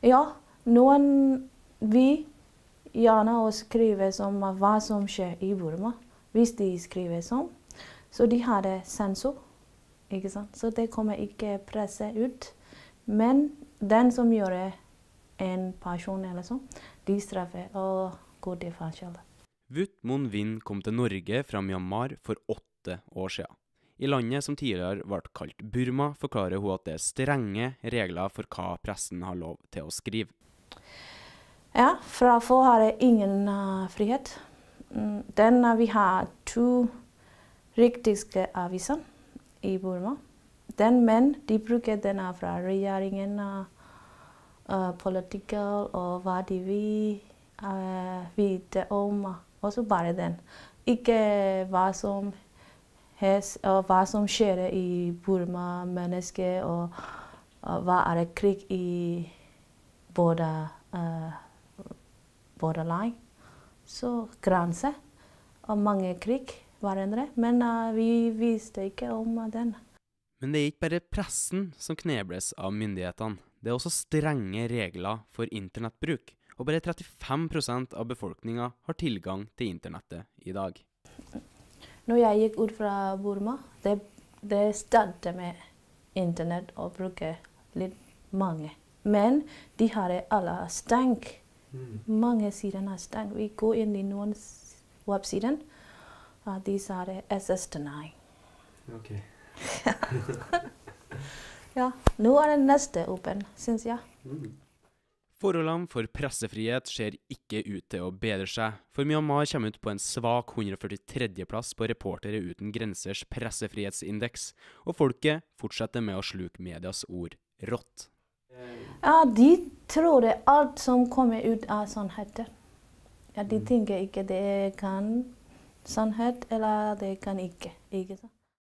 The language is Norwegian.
Ja, noen vil gjerne å skrive som hva som skjer i Burma. Hvis de skriver sånn. Så de har sensor. Ikke sant? Så det kommer ikke presse ut. Men den som gjør det, en person eller sånn, de straffer og går til fengsel. Wut Mon Win kom til Norge fra Myanmar for åtte år siden. I landet som tidligere ble kalt Burma, forklarer hun at det er strenge regler for hva pressen har lov til å skrive. Ja, fra få har jeg ingen uh, frihet. Mm, Den uh, vi har to riktige aviser i Burma. Den, men de bruker den er fra regjeringen, uh, uh, politikere og hva de vil vite om. Også bare den. Ikke hva som, hes, og hva som skjer i Burma, mennesker, og, hva er det krig i både uh, borderline. Så grense og mange krig hverandre. Men uh, vi visste ikke om den. Men det er ikke bare pressen som knebles av myndighetene. Det er også strenge regler for internettbruk. Og bare 35% av befolkninga har tilgang til internettet i dag. Når jeg gikk ut fra Burma, det, det startet med internett og bruke litt mange. Men de har alle stengt. Mange sider har stengt. Vi går inn i noen websider, og de sa det SS9. Ja, nå er det neste åpen, syns jeg. Forholdene for pressefrihet ser ikke ut til å bedre seg, for Myanmar kommer ut på en svak 143.-plass på Reportere uten grensers pressefrihetsindeks, og folket fortsetter med å sluke medias ord rått. Ja, de tror det alt som kommer ut av sannheter. Ja, de tenker ikke det kan sannhet, eller det kan ikke. ikke sant?